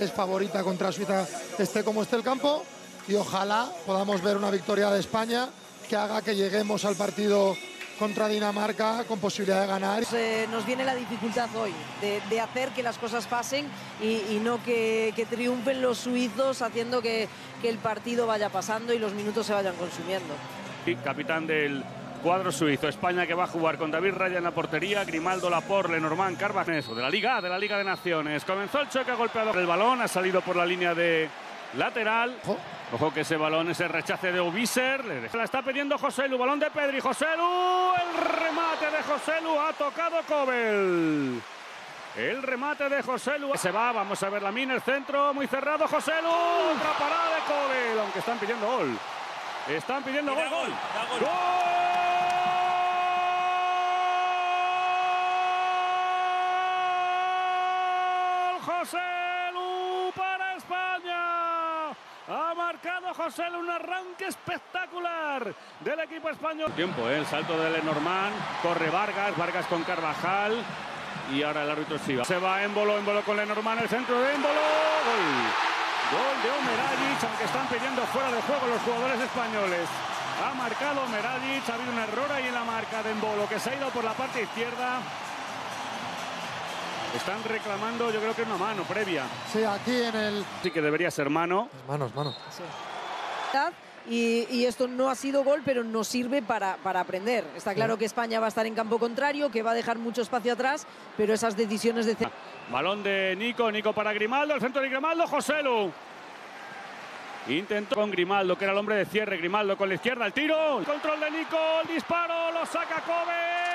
Es favorita contra Suiza, esté como esté el campo, y ojalá podamos ver una victoria de España que haga que lleguemos al partido contra Dinamarca con posibilidad de ganar. Eh, nos viene la dificultad hoy de, hacer que las cosas pasen y, no que, triunfen los suizos haciendo que, que, el partido vaya pasando y los minutos se vayan consumiendo. Sí, capitán del cuadro suizo. España que va a jugar con David Raya en la portería, Grimaldo, Laporte, Lenormand, Carvajal. de la Liga, de la Liga de Naciones. Comenzó el choque, ha golpeado el balón, ha salido por la línea de lateral. Ojo que ese balón, ese rechace de Ubiser. Le la está pidiendo José Lu. Balón de Pedri. José Lu. El remate de José Lu. Ha tocado Cobel. El remate de José Lu. Se va. Vamos a ver la mina. El centro muy cerrado. José Lu. Otra parada de Cobel. Aunque están pidiendo gol. Están pidiendo gol. Gol. gol. José un arranque espectacular del equipo español. Tiempo, ¿eh? el salto de Lenormand, corre Vargas, Vargas con Carvajal y ahora el árbitro sí va. Se va Émbolo, Émbolo con Lenormand, el centro de Émbolo, gol. Gol de Omeragic, aunque están pidiendo fuera de juego los jugadores españoles. Ha marcado Omeragic, ha habido un error ahí en la marca de Embolo que se ha ido por la parte izquierda. Están reclamando, yo creo que es una mano previa. Sí, aquí en el... Sí que debería ser mano. Manos, mano. Sí. Y, esto no ha sido gol, pero nos sirve para, para aprender. Está claro que España va a estar en campo contrario, que va a dejar mucho espacio atrás, pero esas decisiones de... Balón de Nico, Nico para Grimaldo, el centro de Grimaldo, Joselu. Intentó con Grimaldo, que era el hombre de cierre. Grimaldo con la izquierda, el tiro. control de Nico, el disparo, lo saca Kobe.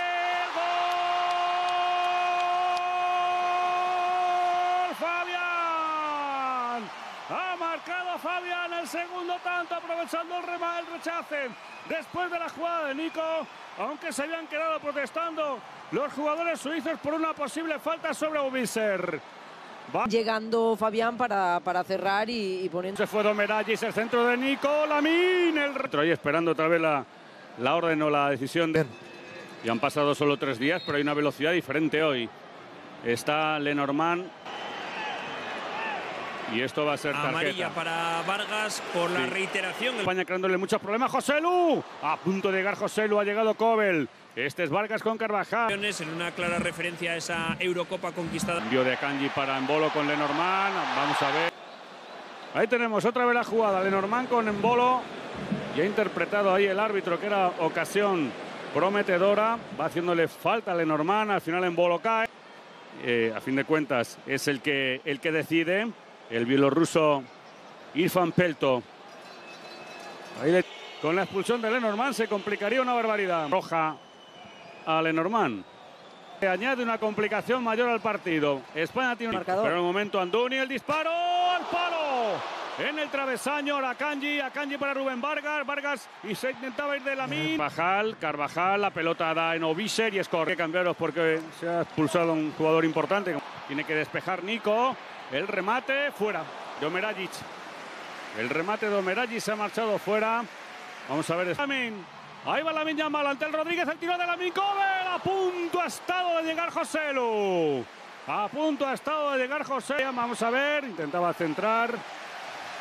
Fabián el segundo tanto, aprovechando el, rema, el rechace después de la jugada de Nico, aunque se habían quedado protestando los jugadores suizos por una posible falta sobre Ubiser. Llegando Fabián para, para cerrar y, poniendo... Se fue Domeragis, el centro de Nico, Lamín, el retro ahí esperando otra vez la, la orden o la decisión. De... Y han pasado solo tres días, pero hay una velocidad diferente hoy. Está Lenormand y esto va a ser tarjeta. Amarilla para Vargas por la reiteración. España creándole muchos problemas. José Lu. A punto de llegar José Lu. Ha llegado Cobel. Este es Vargas con Carvajal. En una clara referencia a esa Eurocopa conquistada. Envío de Kanji para Embolo con Lenormand. Vamos a ver. Ahí tenemos otra vez la jugada. Lenormand con Embolo. Y ha interpretado ahí el árbitro que era ocasión prometedora. Va haciéndole falta a Lenormand. Al final Embolo cae. Eh, a fin de cuentas es el que, el que decide el bielorruso Irfan Pelto. Con la expulsión de Lenormand se complicaría una barbaridad. Roja a Lenormand. Añade una complicación mayor al partido. España tiene un marcador. Pero en el momento Andoni, el disparo al palo. En el travesaño, Akanji, Akanji para Rubén Vargas, Vargas y se intentaba ir de la min. Carvajal, Carvajal, la pelota da en Oviser y es que cambiaros porque se ha expulsado un jugador importante. Tiene que despejar Nico. El remate fuera de Omeragic. El remate de Omeragic se ha marchado fuera. Vamos a ver. Ahí va la miña mal ante el Rodríguez. El tiro de la Cover. A punto ha estado de llegar José Lu. A punto ha estado de llegar José. Vamos a ver. Intentaba centrar.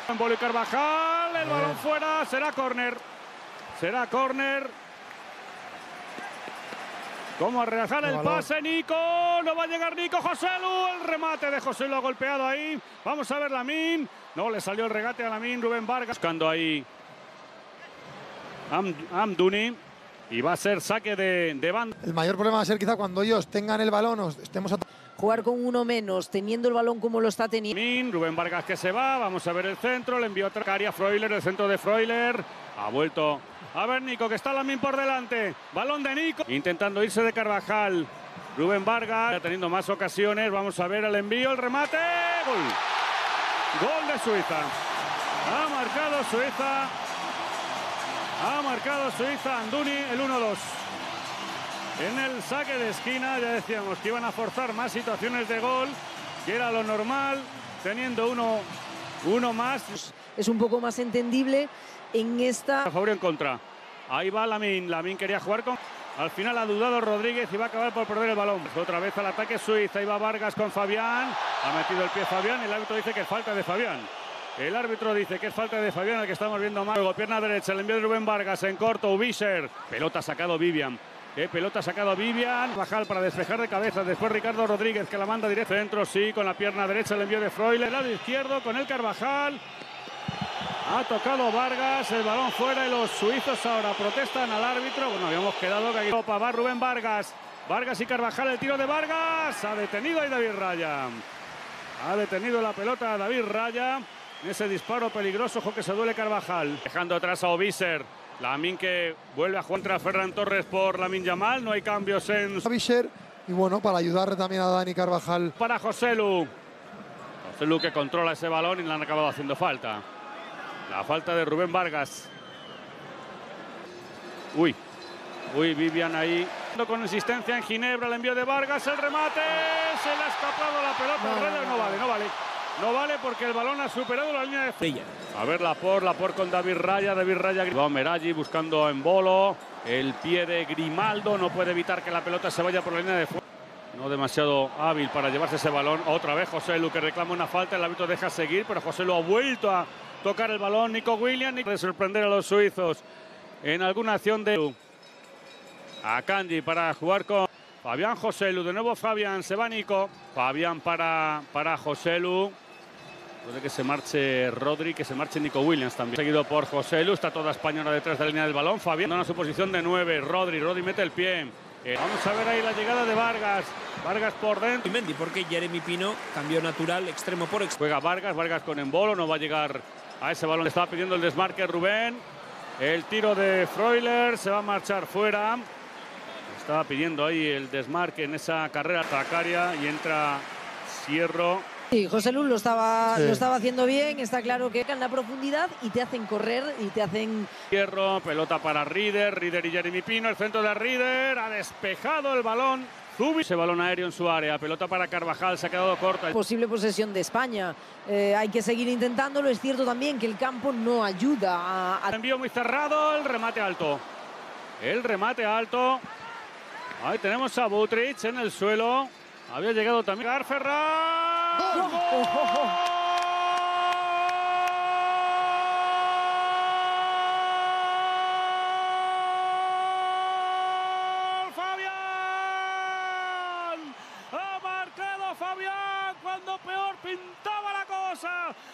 En Carvajal. El balón fuera. Será córner. Será córner. ¿Cómo a realizar el pase, Nico? No va a llegar Nico. José Lu, el remate de José Lu ha golpeado ahí. Vamos a ver Lamín. No, le salió el regate a Lamín. Rubén Vargas buscando ahí Amduni. Y va a ser saque de, de banda. El mayor problema va a ser quizá cuando ellos tengan el balón o estemos a... Jugar con uno menos, teniendo el balón como lo está teniendo. Rubén Vargas que se va, vamos a ver el centro, le envió otra caria Freuler, el centro de Freuler. Ha vuelto a ver Nico, que está Lamín por delante. Balón de Nico. Intentando irse de Carvajal. Rubén Vargas teniendo más ocasiones. Vamos a ver el envío, el remate. Gol. Gol de Suiza. Ha marcado Suiza. Ha marcado Suiza. Anduni el 1-2. En el saque de esquina ya decíamos que iban a forzar más situaciones de gol, que era lo normal, teniendo uno, uno más. Es un poco más entendible en esta... A favor en contra. Ahí va Lamin. Lamin quería jugar con... Al final ha dudado Rodríguez y va a acabar por perder el balón. Otra vez al ataque Suiza. Iba Vargas con Fabián. Ha metido el pie Fabián el árbitro dice que es falta de Fabián. El árbitro dice que es falta de Fabián, el que estamos viendo más. Luego pierna derecha, el envío de Rubén Vargas en corto. Ubiser. Pelota sacado Vivian. Eh, pelota sacado Vivian. Bajal para despejar de cabeza. Después Ricardo Rodríguez que la manda directo dentro. Sí, con la pierna derecha el envío de Freule. El lado izquierdo con el Carvajal. Ha tocado Vargas, el balón fuera y los suizos ahora protestan al árbitro. Bueno, habíamos quedado que aquí va Rubén Vargas. Vargas y Carvajal, el tiro de Vargas. Ha detenido ahí David Raya. Ha detenido la pelota a David Raya. Ese disparo peligroso, ojo que se duele Carvajal. Dejando atrás a Oviser. Lamin que vuelve a jugar contra Ferran Torres por Lamin Yamal. No hay cambios en... Oviser. Y bueno, para ayudar también a Dani Carvajal. Para José Lu. José Lu que controla ese balón y le han acabado haciendo falta. La falta de Rubén Vargas. Uy, uy, Vivian ahí. Con insistencia en Ginebra, el envío de Vargas, el remate. Se le ha escapado la pelota. No, no vale, no vale. No vale porque el balón ha superado la línea de Fella. A ver la por, la por con David Raya, David Raya. Va Meraggi buscando en bolo. El pie de Grimaldo no puede evitar que la pelota se vaya por la línea de fuego. No demasiado hábil para llevarse ese balón. Otra vez José Lu que reclama una falta. El árbitro deja seguir, pero José Lu ha vuelto a tocar el balón. Nico Williams de sorprender a los suizos en alguna acción de a Candy para jugar con Fabián José Lu. De nuevo Fabián, se va Nico. Fabián para, para José Lu. Puede que se marche Rodri, que se marche Nico Williams también. Seguido por José Lu, está toda España ahora detrás de la línea del balón. Fabián en su posición de 9. Rodri, Rodri mete el pie. Eh, vamos a ver ahí la llegada de Vargas. Vargas por dentro. Y Mendy, porque Jeremy Pino cambió natural, extremo por extremo. Juega Vargas, Vargas con embolo, no va a llegar a ese balón. Le estaba pidiendo el desmarque Rubén. El tiro de Freuler se va a marchar fuera. Estaba pidiendo ahí el desmarque en esa carrera tacaria y entra Sierro. Sí, José Luz lo estaba, lo estaba haciendo bien, está claro que en la profundidad y te hacen correr y te hacen... Hierro, pelota para Rieder, Rieder y Jeremy Pino, el centro de Rieder, ha despejado el balón. Zubi, ese balón aéreo en su área, pelota para Carvajal, se ha quedado corta. Posible posesión de España, eh, hay que seguir intentándolo, es cierto también que el campo no ayuda a... a... Envío muy cerrado, el remate alto. El remate alto. Ahí tenemos a Butrich en el suelo. Había llegado también Garferran. ¡Gol! ¡Gol! ¡Fabián! ¡Ha marcado Fabián cuando peor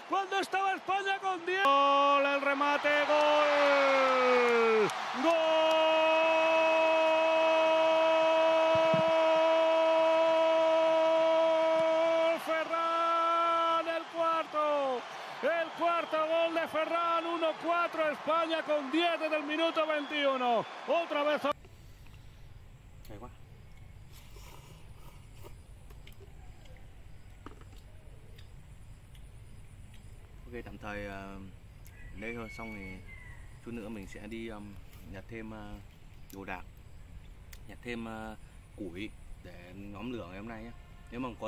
Cuando estaba España con 10. ¡Gol! El remate, gol. ¡Gol! Ferran, el cuarto. El cuarto gol de Ferran, 1-4 España con 10 desde el minuto 21. Otra vez. Ok tạm thời uh, đây thôi xong thì chút nữa mình sẽ đi um, nhặt thêm uh, đồ đạc nhặt thêm uh, củi để nhóm lửa ngày hôm nay nhé. Nếu mà có lửa